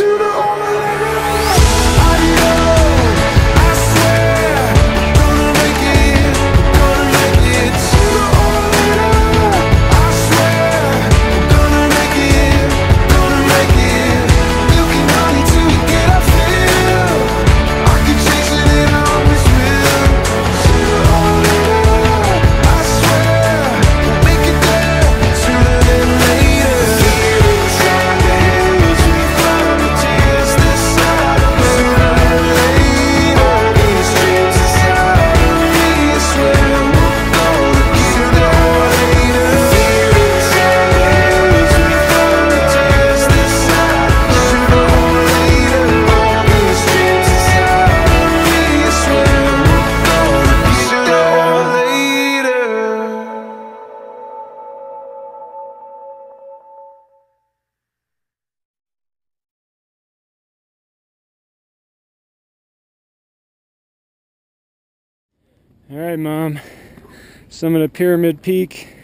sooner All right, Mom. Summit of Pyramid Peak.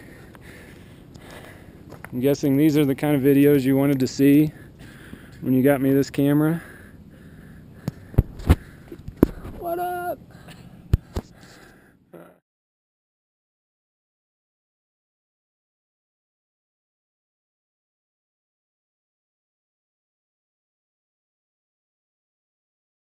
I'm guessing these are the kind of videos you wanted to see when you got me this camera.